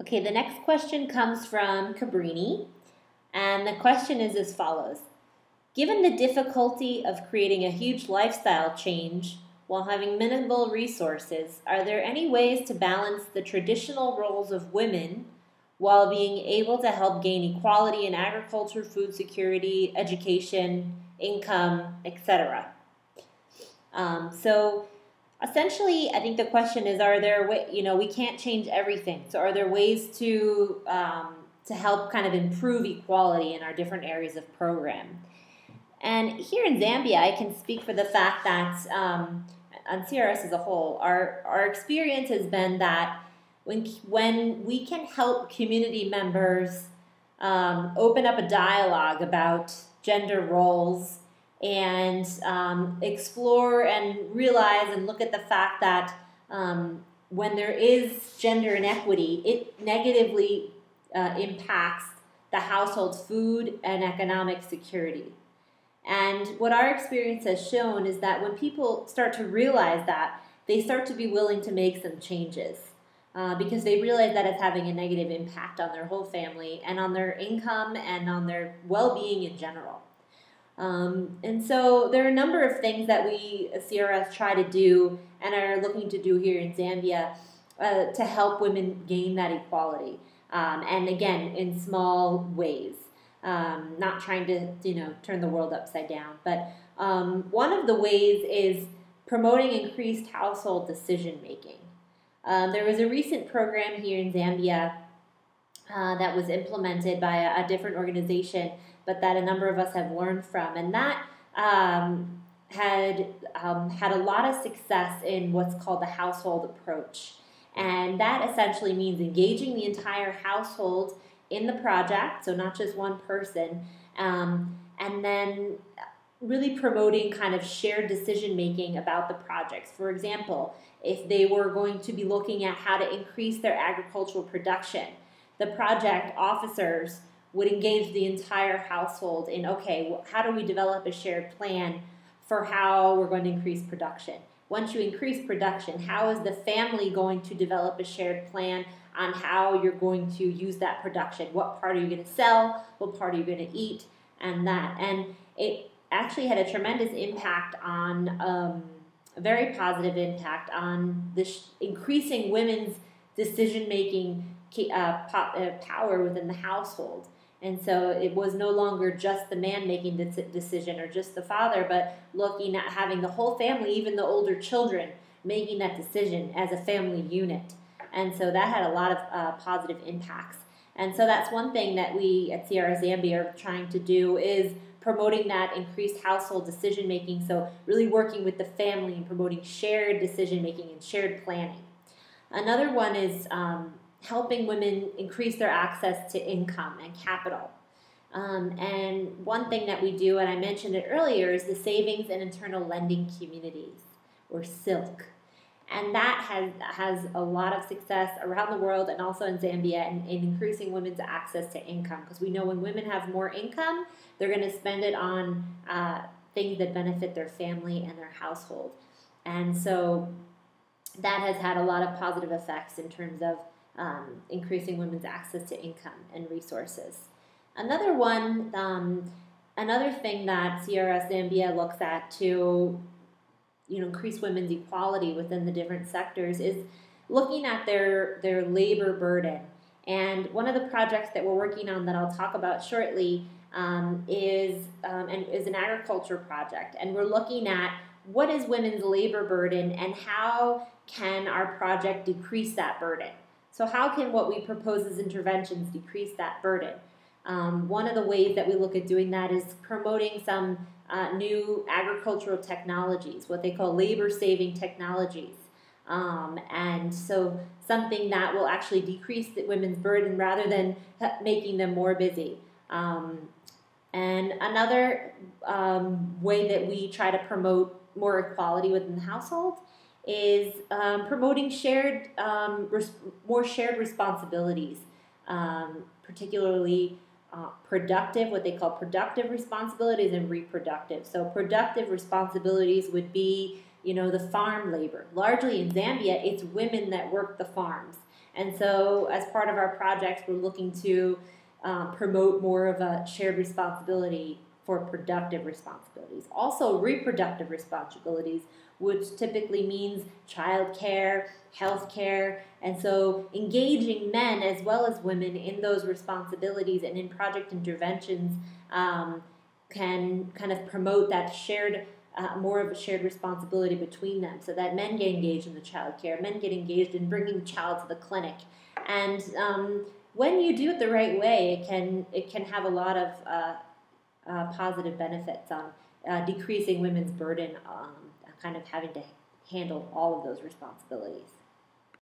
Okay, the next question comes from Cabrini, and the question is as follows Given the difficulty of creating a huge lifestyle change while having minimal resources, are there any ways to balance the traditional roles of women while being able to help gain equality in agriculture, food security, education, income, etc.? Um, so, essentially, I think the question is: Are there way, you know we can't change everything? So, are there ways to um, to help kind of improve equality in our different areas of program? And here in Zambia, I can speak for the fact that um, on CRS as a whole, our our experience has been that when when we can help community members um, open up a dialogue about gender roles and um, explore and realize and look at the fact that um, when there is gender inequity, it negatively uh, impacts the household's food and economic security. And what our experience has shown is that when people start to realize that, they start to be willing to make some changes. Uh, because they realize that it's having a negative impact on their whole family and on their income and on their well being in general. Um, and so there are a number of things that we at CRS try to do and are looking to do here in Zambia uh, to help women gain that equality. Um, and again, in small ways, um, not trying to you know turn the world upside down. But um, one of the ways is promoting increased household decision making. Um, there was a recent program here in Zambia uh, that was implemented by a, a different organization but that a number of us have learned from. And that um, had um, had a lot of success in what's called the household approach. And that essentially means engaging the entire household in the project, so not just one person, um, and then really promoting kind of shared decision making about the projects. For example, if they were going to be looking at how to increase their agricultural production, the project officers would engage the entire household in okay, how do we develop a shared plan for how we're going to increase production? Once you increase production, how is the family going to develop a shared plan on how you're going to use that production? What part are you going to sell? What part are you going to eat? And that. And it actually had a tremendous impact on, um, a very positive impact on the increasing women's decision making uh, uh, power within the household. And so it was no longer just the man making the decision or just the father, but looking at having the whole family, even the older children, making that decision as a family unit. And so that had a lot of uh, positive impacts. And so that's one thing that we at CRS Zambia are trying to do is promoting that increased household decision making. So really working with the family and promoting shared decision making and shared planning. Another one is um, helping women increase their access to income and capital. Um, and one thing that we do, and I mentioned it earlier, is the Savings and Internal Lending Communities, or SILC. And that has, has a lot of success around the world and also in Zambia in, in increasing women's access to income. Because we know when women have more income, they're going to spend it on uh, things that benefit their family and their household. And so that has had a lot of positive effects in terms of um, increasing women's access to income and resources. Another one, um, another thing that CRS Zambia looks at to you know increase women's equality within the different sectors is looking at their their labor burden. And one of the projects that we're working on that I'll talk about shortly um, is um, and is an agriculture project, and we're looking at what is women's labor burden and how can our project decrease that burden. So, how can what we propose as interventions decrease that burden? Um, one of the ways that we look at doing that is promoting some uh, new agricultural technologies, what they call labor saving technologies. Um, and so, something that will actually decrease the women's burden rather than making them more busy. Um, and another um, way that we try to promote more equality within the household is um, promoting shared, um, more shared responsibilities, um, particularly uh, productive, what they call productive responsibilities and reproductive. So productive responsibilities would be, you know, the farm labor. Largely in Zambia, it's women that work the farms. And so, as part of our projects, we're looking to um, promote more of a shared responsibility for productive responsibilities. Also, reproductive responsibilities, which typically means childcare, healthcare, and so engaging men as well as women in those responsibilities and in project interventions um, can kind of promote that shared uh, more of a shared responsibility between them so that men get engaged in the child care, men get engaged in bringing the child to the clinic. And um, when you do it the right way, it can, it can have a lot of uh, uh, positive benefits on uh, decreasing women's burden, um, kind of having to handle all of those responsibilities.